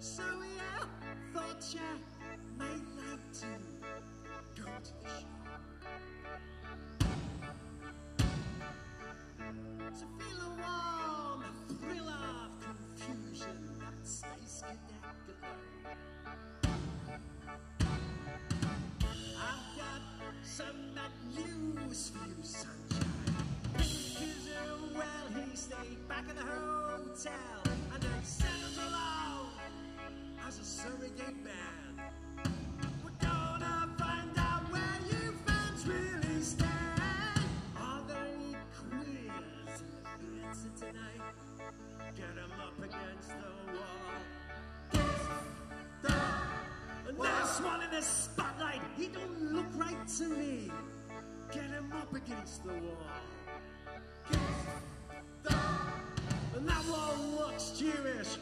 So we all thought you might like to go to the show. to feel a warm a thrill of confusion, that space cadet glow. I've got some bad news for you, sunshine. Because Kuzo, well, he stayed back in the hotel as a surrogate man. We're gonna find out where you fans really stand. Are there any queers in the theatre tonight? Get 'em up against the wall. The last one in the spotlight, he don't look right to me. Get him up against the wall. Get the And that one looks Jewish,